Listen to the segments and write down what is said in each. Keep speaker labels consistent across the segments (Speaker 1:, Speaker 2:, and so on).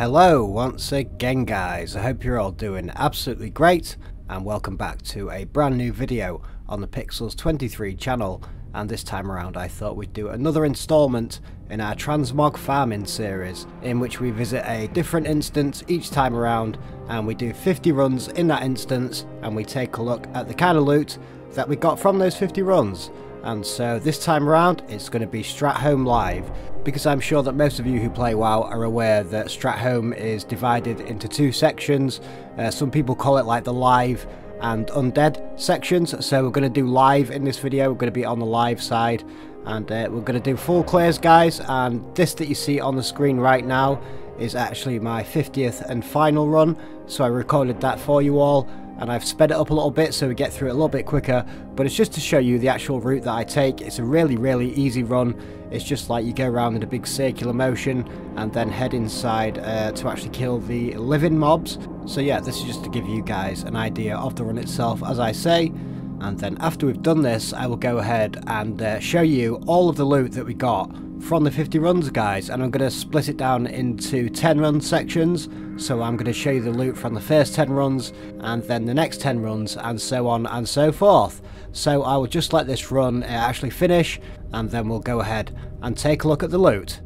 Speaker 1: Hello once again guys, I hope you're all doing absolutely great and welcome back to a brand new video on the Pixelz23 channel. And this time around I thought we'd do another installment in our Transmog farming series in which we visit a different instance each time around and we do 50 runs in that instance and we take a look at the kind of loot that we got from those 50 runs and so this time around it's going to be Stratholme Live because I'm sure that most of you who play WoW are aware that Stratholme is divided into two sections. Uh, some people call it like the live and undead sections, so we're going to do live in this video, we're going to be on the live side, and uh, we're going to do full clears guys, and this that you see on the screen right now is actually my 50th and final run, so I recorded that for you all, and I've sped it up a little bit so we get through it a little bit quicker but it's just to show you the actual route that I take. It's a really really easy run. It's just like you go around in a big circular motion and then head inside uh, to actually kill the living mobs. So yeah this is just to give you guys an idea of the run itself as I say. And then after we've done this I will go ahead and uh, show you all of the loot that we got from the 50 runs guys and I'm going to split it down into 10 run sections. So I'm going to show you the loot from the first 10 runs and then the next 10 runs and so on and so forth. So I will just let this run uh, actually finish and then we'll go ahead and take a look at the loot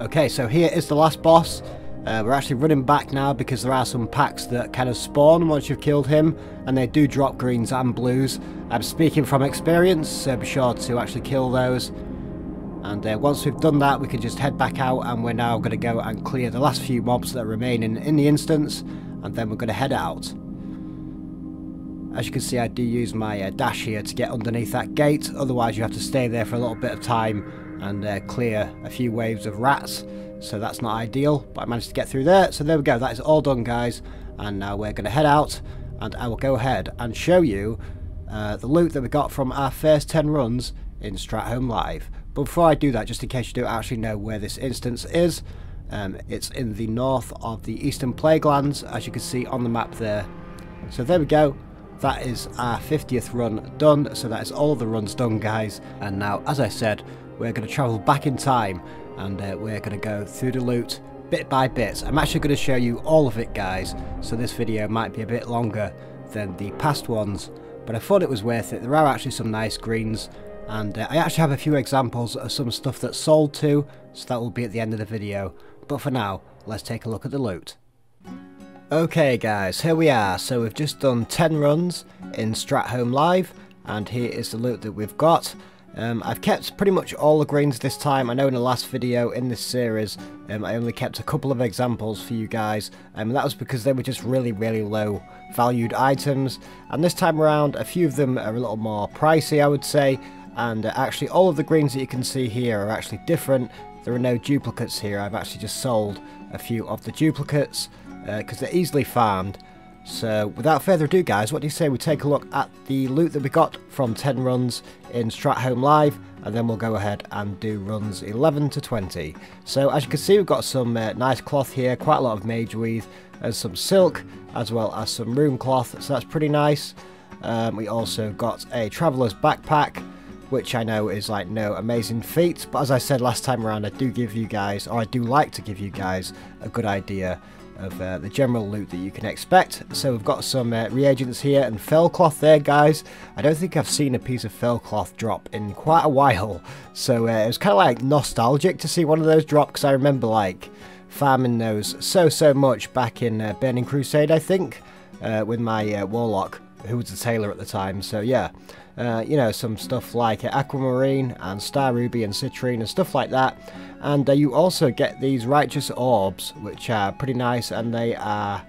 Speaker 1: Okay, so here is the last boss. Uh, we're actually running back now because there are some packs that kind of spawn once you've killed him, and they do drop greens and blues. I'm speaking from experience, so be sure to actually kill those. And uh, once we've done that, we can just head back out, and we're now going to go and clear the last few mobs that remain in, in the instance, and then we're going to head out. As you can see, I do use my uh, dash here to get underneath that gate, otherwise you have to stay there for a little bit of time and uh, clear a few waves of rats. So that's not ideal but I managed to get through there. So there we go. That is all done guys. And now we're going to head out and I will go ahead and show you uh, the loot that we got from our first 10 runs in Stratholme Live. But before I do that just in case you don't actually know where this instance is um, it's in the north of the Eastern Plaguelands as you can see on the map there. So there we go. That is our 50th run done. So that is all the runs done guys. And now as I said we're going to travel back in time and uh, we're going to go through the loot bit by bit. I'm actually going to show you all of it guys, so this video might be a bit longer than the past ones, but I thought it was worth it. There are actually some nice greens, and uh, I actually have a few examples of some stuff that's sold too, so that will be at the end of the video. But for now, let's take a look at the loot. Okay guys, here we are. So we've just done 10 runs in Stratholme Live, and here is the loot that we've got. Um, I've kept pretty much all the greens this time. I know in the last video in this series um, I only kept a couple of examples for you guys um, and that was because they were just really really low valued items and this time around a few of them are a little more pricey I would say and uh, actually all of the greens that you can see here are actually different. There are no duplicates here. I've actually just sold a few of the duplicates because uh, they're easily farmed so without further ado guys, what do you say we take a look at the loot that we got from 10 runs in Stratholme Live and then we'll go ahead and do runs 11 to 20. So as you can see we've got some uh, nice cloth here, quite a lot of mageweave and some silk as well as some rune cloth, so that's pretty nice. Um, we also got a traveller's backpack which I know is like no amazing feat, but as I said last time around I do give you guys, or I do like to give you guys a good idea of uh, the general loot that you can expect. So we've got some uh, reagents here and felcloth there guys. I don't think I've seen a piece of felcloth drop in quite a while. So uh, it was kind of like nostalgic to see one of those drop because I remember like farming those so so much back in uh, Burning Crusade I think uh, with my uh, warlock who was a tailor at the time. So yeah, uh, you know, some stuff like Aquamarine and Star Ruby and Citrine and stuff like that. And uh, you also get these Righteous Orbs, which are pretty nice, and they are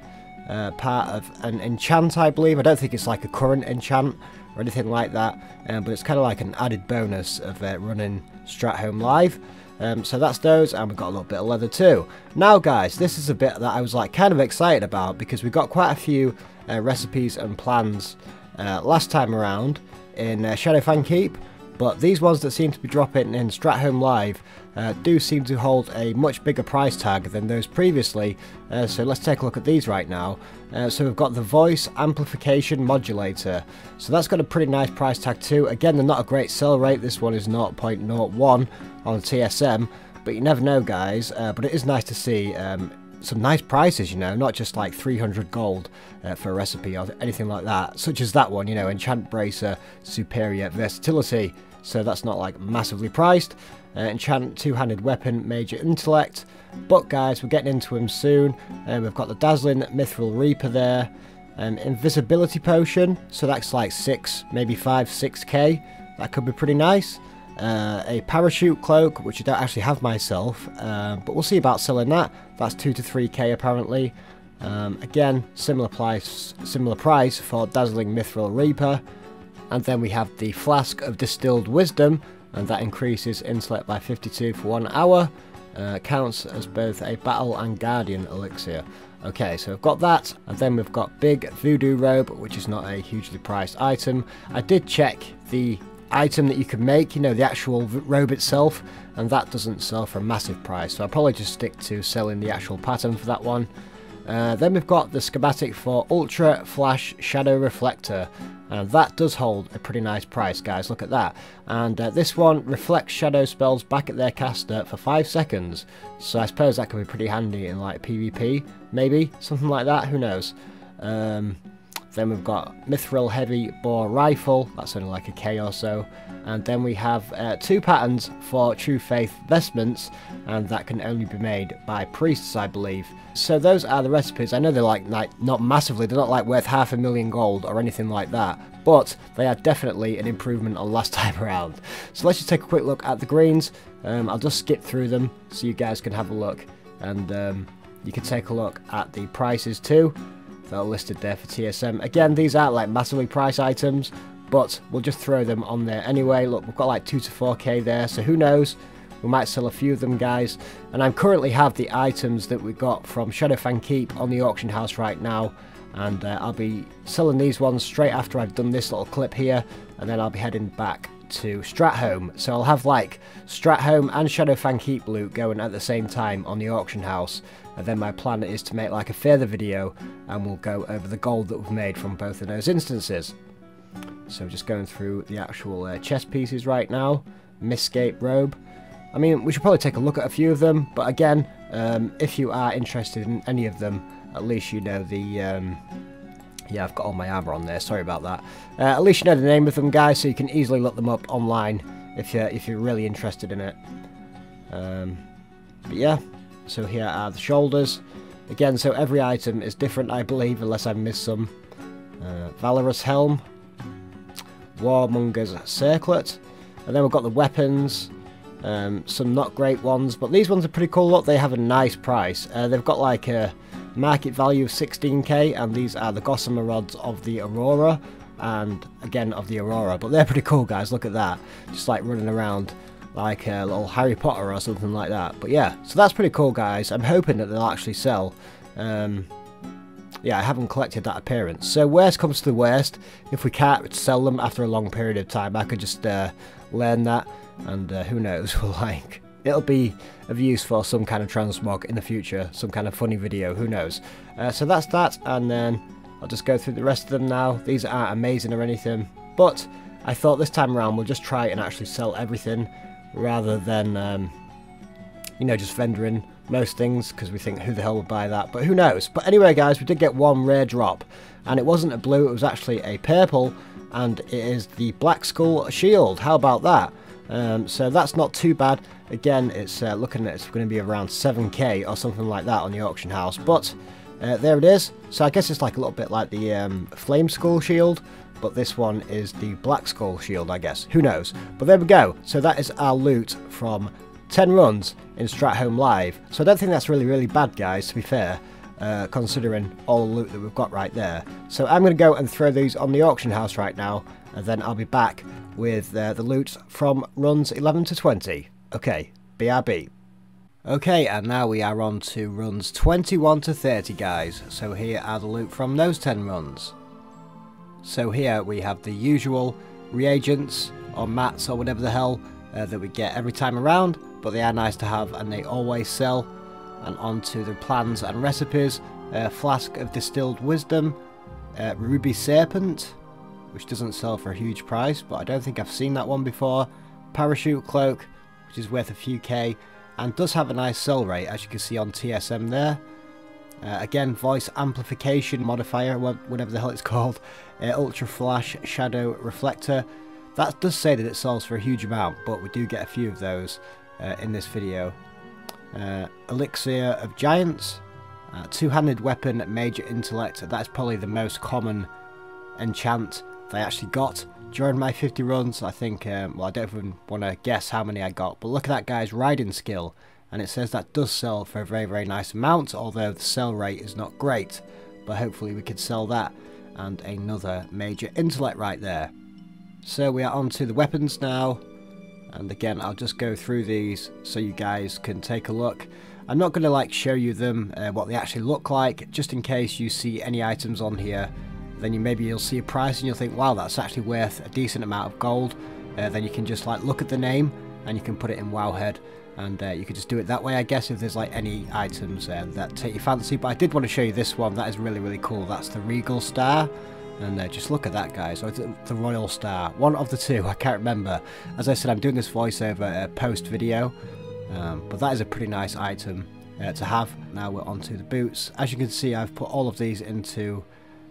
Speaker 1: uh, part of an enchant, I believe. I don't think it's like a current enchant or anything like that, um, but it's kind of like an added bonus of uh, running Stratholme Live. Um, so that's those, and we've got a little bit of leather too. Now guys, this is a bit that I was like kind of excited about, because we got quite a few uh, recipes and plans uh, last time around in uh, Shadowfang Keep, but these ones that seem to be dropping in Stratholme Live uh, do seem to hold a much bigger price tag than those previously, uh, so let's take a look at these right now. Uh, so we've got the voice amplification modulator, so that's got a pretty nice price tag too. Again, they're not a great sell rate, this one is 0.01 on TSM, but you never know guys, but it is nice to see um, some nice prices, you know, not just like 300 gold uh, for a recipe or anything like that, such as that one, you know, Enchant Bracer Superior Versatility, so that's not like massively priced. Uh, enchant two-handed weapon, major intellect, but guys, we're getting into him soon, uh, we've got the Dazzling Mithril Rapier there, um, Invisibility Potion, so that's like 6, maybe 5, 6k, that could be pretty nice. Uh, a parachute cloak, which I don't actually have myself, uh, but we'll see about selling that. That's 2 to 3k apparently. Um, again, similar price, similar price for Dazzling Mithril Rapier. And then we have the Flask of Distilled Wisdom, and that increases intellect by 52 for one hour. Uh, counts as both a battle and guardian elixir. Okay, so we've got that, and then we've got Big Voodoo Robe, which is not a hugely priced item. I did check the item that you can make, you know, the actual robe itself, and that doesn't sell for a massive price, so I'll probably just stick to selling the actual pattern for that one. Uh, then we've got the schematic for Ultra Flash Shadow Reflector, and that does hold a pretty nice price, guys, look at that. And uh, this one reflects shadow spells back at their caster for 5 seconds, so I suppose that could be pretty handy in like PvP, maybe, something like that, who knows. Um, then we've got Mithril Heavy Bore Rifle, that's only like a K or so. And then we have uh, two patterns for True Faith Vestments, and that can only be made by priests, I believe. So those are the recipes. I know they're like, like not massively, they're not like worth half a million gold or anything like that, but they are definitely an improvement on last time around. So let's just take a quick look at the greens. Um, I'll just skip through them so you guys can have a look, and um, you can take a look at the prices too that are listed there for TSM. Again, these aren't like massively priced items, but we'll just throw them on there anyway. Look, we've got like 2 to 4k there, so who knows? We might sell a few of them, guys. And I currently have the items that we got from Shadowfang Keep on the auction house right now. And uh, I'll be selling these ones straight after I've done this little clip here. And then I'll be heading back to Stratholme. So I'll have like Stratholme and Shadowfang Keep loot going at the same time on the auction house. And then my plan is to make like a further video and we'll go over the gold that we've made from both of those instances. So just going through the actual uh, chess pieces right now. Mistgate robe. I mean, we should probably take a look at a few of them, but again, um, if you are interested in any of them, at least you know the... Um, yeah, I've got all my armour on there, sorry about that. Uh, at least you know the name of them, guys, so you can easily look them up online if you're, if you're really interested in it. Um, but yeah, so here are the shoulders. Again, so every item is different, I believe, unless I miss some. Uh, Valorous Helm. Warmonger's Circlet. And then we've got the weapons. Um, some not great ones, but these ones are pretty cool. Look, they have a nice price. Uh, they've got like a market value of 16k, and these are the Gossamer rods of the Aurora, and again of the Aurora. But they're pretty cool, guys. Look at that. Just like running around like a little Harry Potter or something like that. But yeah, so that's pretty cool, guys. I'm hoping that they'll actually sell. Um, yeah, I haven't collected that appearance. So worst comes to the worst, if we can't sell them after a long period of time, I could just uh, learn that, and uh, who knows, we'll like... It'll be of use for some kind of transmog in the future, some kind of funny video, who knows. Uh, so that's that, and then I'll just go through the rest of them now. These aren't amazing or anything, but I thought this time around we'll just try and actually sell everything rather than, um, you know, just vendoring most things because we think who the hell would buy that, but who knows. But anyway, guys, we did get one rare drop, and it wasn't a blue, it was actually a purple, and it is the Black Skull Shield. How about that? Um, so that's not too bad. Again, it's uh, looking at it's going to be around 7k or something like that on the auction house, but Uh, there it is. So I guess it's like a little bit like the um, Flame Skull Shield, but this one is the Black Skull Shield, I guess. Who knows? But there we go. So that is our loot from 10 runs in Stratholme Live. So I don't think that's really, really bad, guys, to be fair. Uh, considering all the loot that we've got right there. So I'm going to go and throw these on the auction house right now, and then I'll be back with uh, the loot from runs 11 to 20. Okay, BRB. Okay, and now we are on to runs 21 to 30, guys. So here are the loot from those 10 runs. So here we have the usual reagents, or mats, or whatever the hell, uh, that we get every time around, but they are nice to have and they always sell. And on to the plans and recipes, flask of distilled wisdom, ruby serpent, which doesn't sell for a huge price, but I don't think I've seen that one before, parachute cloak, which is worth a few K, and does have a nice sell rate as you can see on TSM there. Uh, again, voice amplification modifier, whatever the hell it's called, uh, ultra flash shadow reflector. That does say that it sells for a huge amount, but we do get a few of those uh, in this video. Uh, elixir of giants, uh, two-handed weapon, major intellect. That's probably the most common enchant they actually got during my 50 runs. I think, um, well, I don't even want to guess how many I got, but look at that guy's riding skill. And it says that does sell for a very, very nice amount, although the sell rate is not great. But hopefully we could sell that. And another major intellect right there. So we are on to the weapons now. And again, I'll just go through these so you guys can take a look. I'm not going to like show you them, uh, what they actually look like, just in case you see any items on here then you maybe you'll see a price and you'll think, wow, that's actually worth a decent amount of gold. Uh, then you can just like look at the name and you can put it in Wowhead and uh, you could just do it that way I guess if there's like any items uh, that take your fancy but I did want to show you this one that is really really cool that's the Regal Star. And uh, just look at that guys so the Royal Star one of the two I can't remember. As I said I'm doing this voiceover uh, post video um, but that is a pretty nice item uh, to have. Now we're on to the boots. As you can see I've put all of these into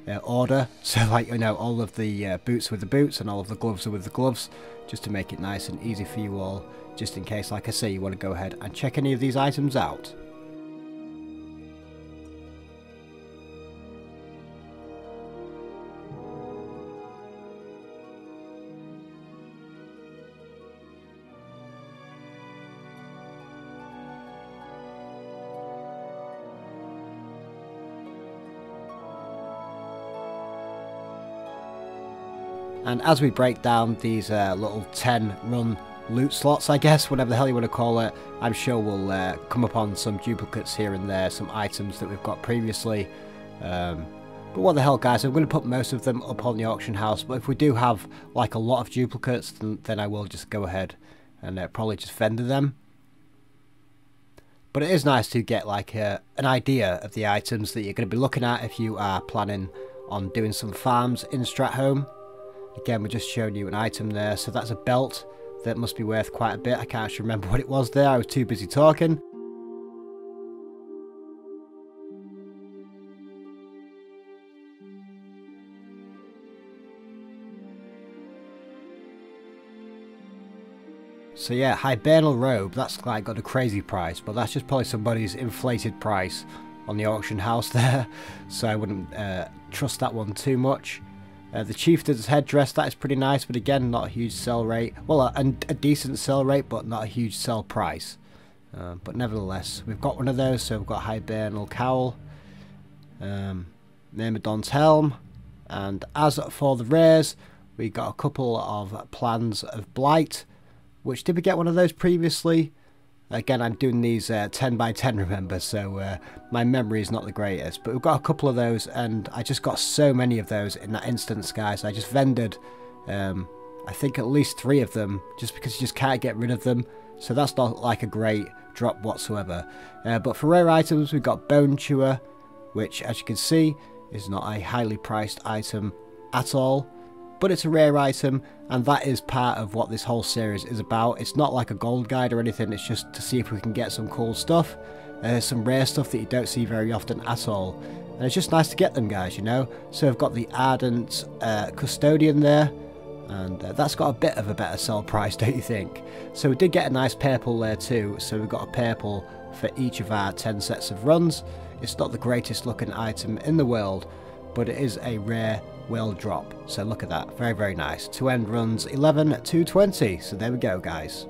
Speaker 1: uh, order. So like, you know, all of the uh, boots with the boots and all of the gloves are with the gloves, just to make it nice and easy for you all, just in case, like I say, you want to go ahead and check any of these items out. And as we break down these uh, little 10 run loot slots, I guess, whatever the hell you want to call it, I'm sure we'll uh, come upon some duplicates here and there, some items that we've got previously. Um, but what the hell, guys, I'm going to put most of them up on the auction house, but if we do have, like, a lot of duplicates, then, then I will just go ahead and uh, probably just vendor them. But it is nice to get, like, a, an idea of the items that you're going to be looking at if you are planning on doing some farms in Stratholme. Again, we're just showing you an item there. So that's a belt that must be worth quite a bit. I can't actually remember what it was there. I was too busy talking. So yeah, Hibernal Robe, that's like got a crazy price, but that's just probably somebody's inflated price on the auction house there, so I wouldn't uh, trust that one too much. Uh, the Chieftain's headdress, that is pretty nice, but again, not a huge sell rate. Well, a, a decent sell rate, but not a huge sell price. Uh, but nevertheless, we've got one of those, so we've got Hibernal Cowl, um, Myrmidon's Helm, and as for the rares, we got a couple of plans of Blight, which did we get one of those previously? Again, I'm doing these uh, 10 by 10, remember, so uh, my memory is not the greatest. But we've got a couple of those, and I just got so many of those in that instance, guys. I just vended, um, I think, at least three of them, just because you just can't get rid of them. So that's not like a great drop whatsoever. Uh, but for rare items, we've got Bone Chewer, which, as you can see, is not a highly priced item at all but it's a rare item and that is part of what this whole series is about. It's not like a gold guide or anything, it's just to see if we can get some cool stuff, uh, some rare stuff that you don't see very often at all. And it's just nice to get them guys, you know. So I've got the Ardent uh, Custodian there, and uh, that's got a bit of a better sell price, don't you think? So we did get a nice purple there too, so we've got a purple for each of our 10 sets of runs. It's not the greatest looking item in the world, but it is a rare will drop. So look at that, very very nice. Two end runs 11 to 20, so there we go guys.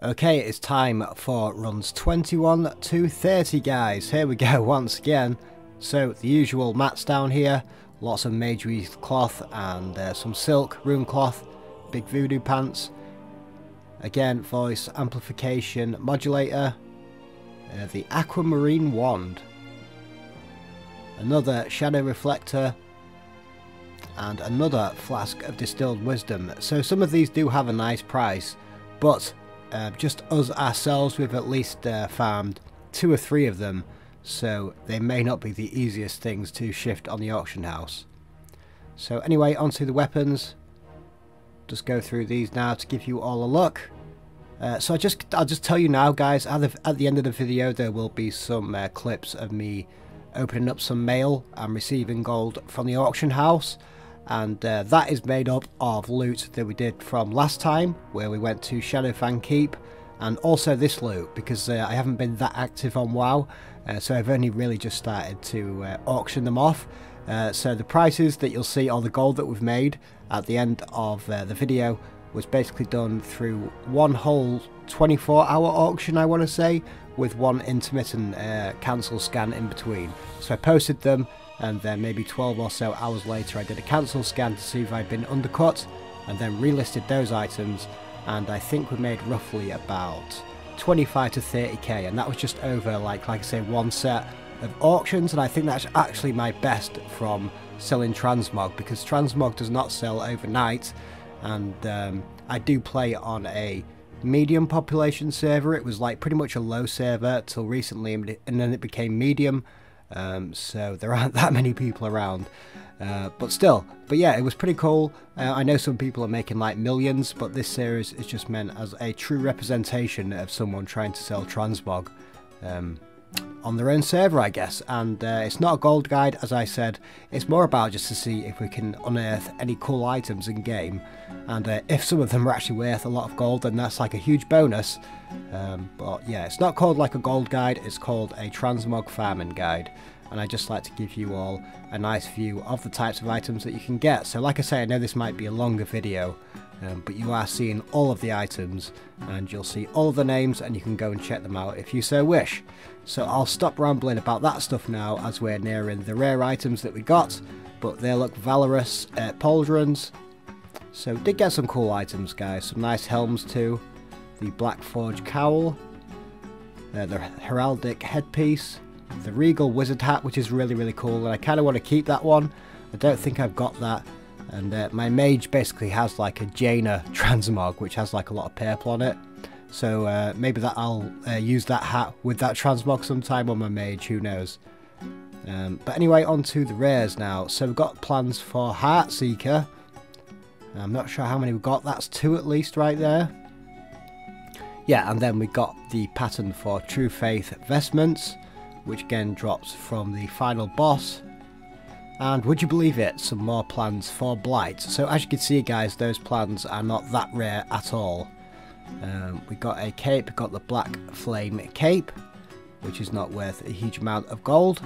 Speaker 1: Okay, it's time for runs 21 to 30 guys. Here we go once again. So the usual mats down here, lots of wreath cloth and uh, some silk, rune cloth, big voodoo pants. Again, voice amplification modulator, uh, the aquamarine wand, another shadow reflector, and another flask of distilled wisdom. So some of these do have a nice price, but uh, just us ourselves, we've at least uh, farmed two or three of them, so they may not be the easiest things to shift on the auction house. So anyway, onto the weapons. Just go through these now to give you all a look. Uh, so I just, I'll just tell you now, guys. At the, at the end of the video, there will be some uh, clips of me opening up some mail and receiving gold from the auction house and uh, that is made up of loot that we did from last time where we went to Shadowfang Keep and also this loot because uh, I haven't been that active on WoW uh, so I've only really just started to uh, auction them off so the prices that you'll see or the gold that we've made at the end of uh, the video was basically done through one whole 24 hour auction I want to say with one intermittent cancel scan in between. So I posted them and then maybe 12 or so hours later I did a cancel scan to see if I'd been undercut and then relisted those items and I think we made roughly about 25 to 30k and that was just over like like I say one set of auctions and I think that's actually my best from selling transmog because transmog does not sell overnight and um, I do play on a medium population server it was like pretty much a low server till recently and then it became medium um, so there aren't that many people around. Uh, but still, but yeah, it was pretty cool. Uh, I know some people are making like millions, but this series is just meant as a true representation of someone trying to sell transmog. Um, on their own server, I guess. And uh, it's not a gold guide, as I said. It's more about just to see if we can unearth any cool items in game. And uh, if some of them are actually worth a lot of gold, then that's like a huge bonus. Um, but yeah, it's not called like a gold guide. It's called a transmog farming guide. And I just like to give you all a nice view of the types of items that you can get. So like I say, I know this might be a longer video. Um, but you are seeing all of the items and you'll see all of the names and you can go and check them out if you so wish. So I'll stop rambling about that stuff now as we're nearing the rare items that we got, but they look valorous uh, pauldrons. So did get some cool items guys, some nice helms too. The Black Forge cowl, uh, the heraldic headpiece, the regal wizard hat which is really really cool and I kind of want to keep that one. I don't think I've got that and uh, my mage basically has like a Jaina transmog, which has like a lot of purple on it. So uh, maybe that I'll uh, use that hat with that transmog sometime on my mage, who knows. Um, but anyway, on to the rares now. So we've got plans for Heartseeker. I'm not sure how many we've got. That's two at least right there. Yeah, and then we got the pattern for True Faith Vestments, which again drops from the final boss. And would you believe it, some more plans for Blight. So as you can see guys, those plans are not that rare at all. Um, we got a cape, got the Black Flame cape, which is not worth a huge amount of gold.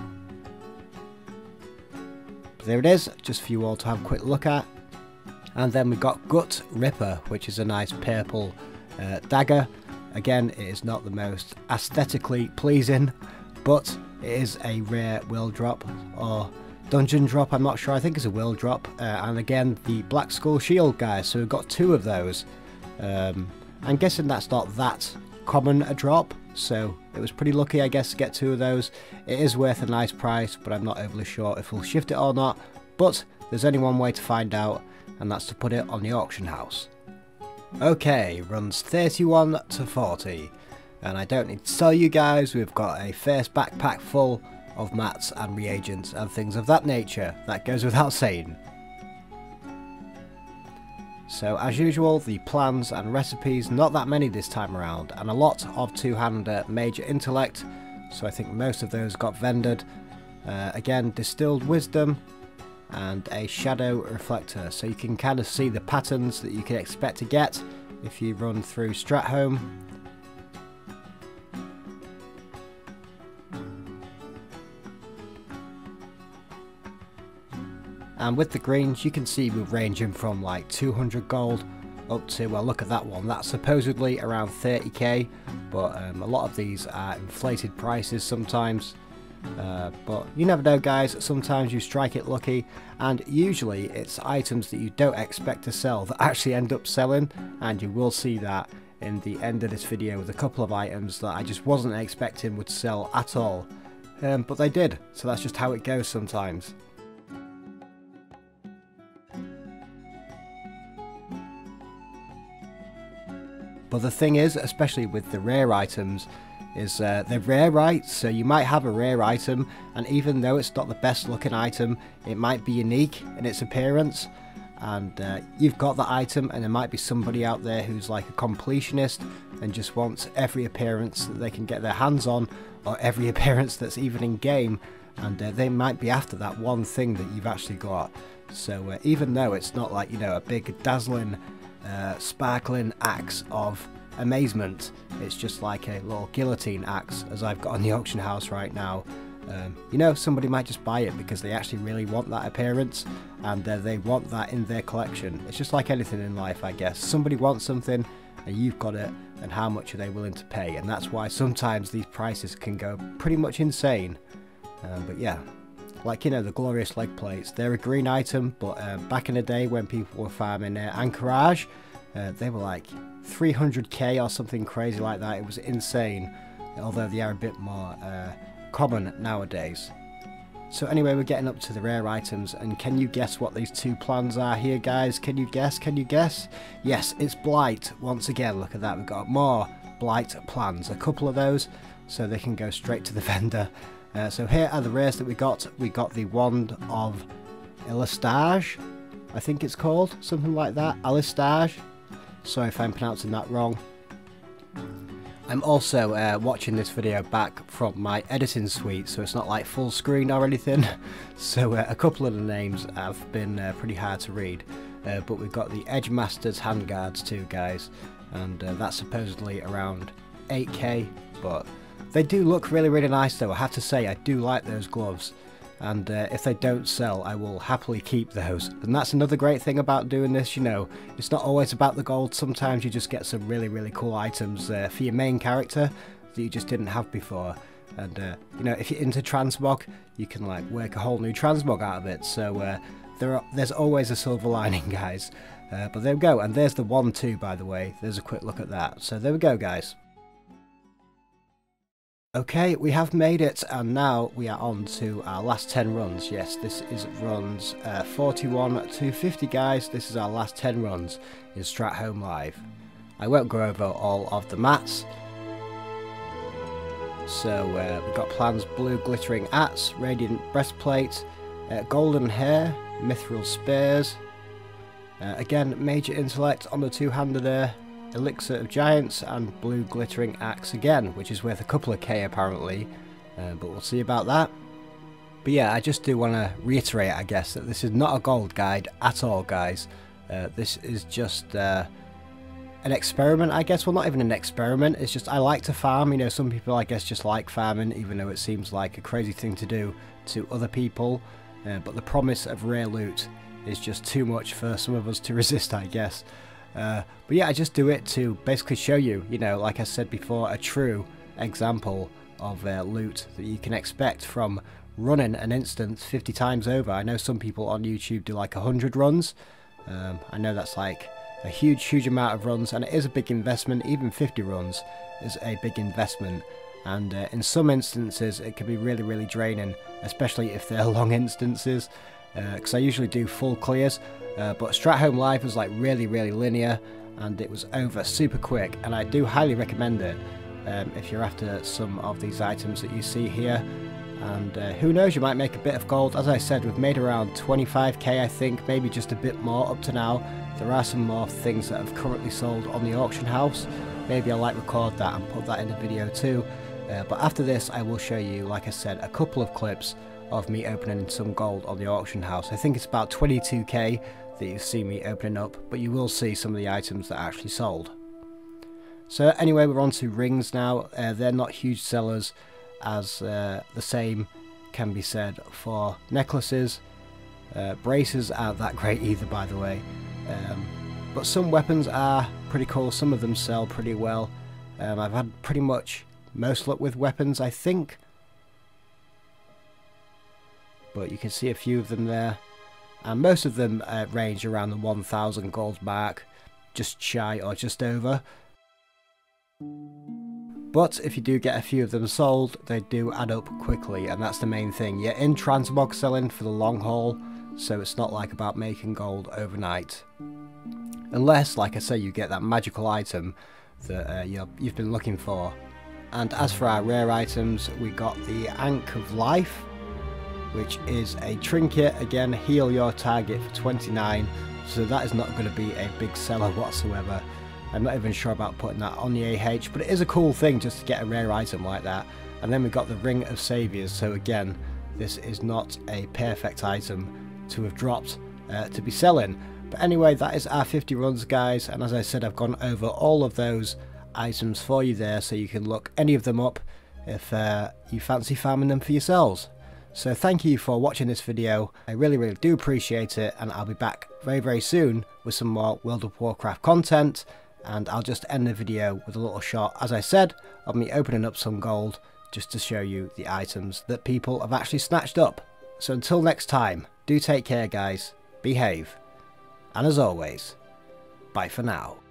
Speaker 1: But there it is, just for you all to have a quick look at. And then we got Gut Ripper, which is a nice purple uh, dagger. Again, it is not the most aesthetically pleasing, but it is a rare will drop, or Dungeon drop, I'm not sure, I think it's a will drop. Uh, and again, the Black Skull Shield guys, so we've got two of those. Um, I'm guessing that's not that common a drop, so it was pretty lucky, I guess, to get two of those. It is worth a nice price, but I'm not overly sure if we'll shift it or not. But there's only one way to find out, and that's to put it on the auction house. Okay, runs 31 to 40. And I don't need to tell you guys, we've got a first backpack full of mats and reagents and things of that nature. That goes without saying. So as usual, the plans and recipes, not that many this time around, and a lot of two-hander major intellect, so I think most of those got vendored. Uh, again, distilled wisdom, and a shadow reflector so you can kind of see the patterns that you can expect to get if you run through Stratholme and with the greens you can see we're ranging from like 200 gold up to well look at that one that's supposedly around 30k but um, a lot of these are inflated prices sometimes uh, but you never know guys, sometimes you strike it lucky and usually it's items that you don't expect to sell that actually end up selling and you will see that in the end of this video with a couple of items that I just wasn't expecting would sell at all. Um, but they did, so that's just how it goes sometimes. But the thing is, especially with the rare items, is uh, they're rare right? So you might have a rare item and even though it's not the best looking item it might be unique in its appearance. And uh, you've got the item and there might be somebody out there who's like a completionist and just wants every appearance that they can get their hands on or every appearance that's even in game. And uh, they might be after that one thing that you've actually got. So uh, even though it's not like you know a big dazzling uh, sparkling axe of amazement. It's just like a little guillotine axe, as I've got on the auction house right now. Um, you know, somebody might just buy it because they actually really want that appearance and uh, they want that in their collection. It's just like anything in life, I guess. Somebody wants something and you've got it, and how much are they willing to pay? And that's why sometimes these prices can go pretty much insane. Um, but yeah, like you know, the glorious leg plates, they're a green item, but uh, back in the day when people were farming uh, Ahn'Qiraj, uh, they were like 300k or something crazy like that. It was insane, although they are a bit more uh, common nowadays. So anyway, we're getting up to the rare items, and can you guess what these two plans are here, guys? Can you guess? Can you guess? Yes, it's Blight. Once again, look at that. We've got more Blight plans. A couple of those, so they can go straight to the vendor. Uh, so here are the rares that we got. We got the Wand of Elistage, I think it's called. Something like that. Alistage. Sorry if I'm pronouncing that wrong. I'm also uh, watching this video back from my editing suite, so it's not like full screen or anything. so uh, a couple of the names have been uh, pretty hard to read. Uh, but we've got the Edgemasters handguards too, guys, and uh, that's supposedly around 8k. But they do look really, really nice, though. I have to say, I do like those gloves. And uh, if they don't sell I will happily keep those. And that's another great thing about doing this you know. It's not always about the gold. Sometimes you just get some really really cool items uh, for your main character that you just didn't have before. And uh, you know if you're into transmog you can like work a whole new transmog out of it. So uh, there are, there's always a silver lining guys. Uh, but there we go. And there's the one too by the way. There's a quick look at that. So there we go guys Okay, we have made it, and now we are on to our last 10 runs. Yes, this is runs uh, 41 to 50, guys. This is our last 10 runs in Stratholme Live. I won't go over all of the mats. So, uh, we've got plans blue glittering axe, radiant breastplate, uh, golden hair, mithril spurs. Uh, again, major intellect on the two-hander there, Elixir of Giants and Blue Glittering Axe again, which is worth a couple of K apparently, uh, but we'll see about that. But yeah, I just do want to reiterate, I guess, that this is not a gold guide at all, guys. Uh, this is just uh, an experiment, I guess. Well, not even an experiment. It's just I like to farm. You know, some people, I guess, just like farming, even though it seems like a crazy thing to do to other people. Uh, but the promise of rare loot is just too much for some of us to resist, I guess. Uh, but yeah, I just do it to basically show you, you know, like I said before, a true example of uh, loot that you can expect from running an instance 50 times over. I know some people on YouTube do like 100 runs. Um, I know that's like a huge, huge amount of runs, and it is a big investment. Even 50 runs is a big investment. And uh, in some instances, it can be really, really draining, especially if they're long instances. Because uh, I usually do full clears, uh, but Stratholme Live was like really, really linear and it was over super quick and I do highly recommend it um, if you're after some of these items that you see here. And uh, who knows you might make a bit of gold. As I said we've made around 25k I think maybe just a bit more up to now. There are some more things that have currently sold on the auction house. Maybe I'll like record that and put that in the video too. Uh, but after this I will show you like I said a couple of clips of me opening some gold on the auction house. I think it's about 22k that you see me opening up, but you will see some of the items that actually sold. So anyway, we're on to rings now. Uh, they're not huge sellers as uh, the same can be said for necklaces. Uh, braces aren't that great either, by the way. Um, but some weapons are pretty cool. Some of them sell pretty well. Um, I've had pretty much most luck with weapons, I think. But you can see a few of them there. And most of them uh, range around the 1000 gold mark. Just shy or just over. But if you do get a few of them sold, they do add up quickly, and that's the main thing. You're in transmog selling for the long haul, so it's not like about making gold overnight. Unless, like I say, you get that magical item that uh, you have been looking for. And as for our rare items, we got the Ankh of Life, which is a trinket, again, heal your target for 29, so that is not going to be a big seller whatsoever. I'm not even sure about putting that on the AH, but it is a cool thing just to get a rare item like that. And then we've got the Ring of Saviors, so again, this is not a perfect item to have dropped uh, to be selling. But anyway, that is our 50 runs, guys, and as I said, I've gone over all of those items for you there, so you can look any of them up if uh, you fancy farming them for yourselves. So thank you for watching this video, I really really do appreciate it, and I'll be back very very soon with some more World of Warcraft content, and I'll just end the video with a little shot, as I said, of me opening up some gold just to show you the items that people have actually snatched up. So until next time, do take care guys, behave, and as always, bye for now.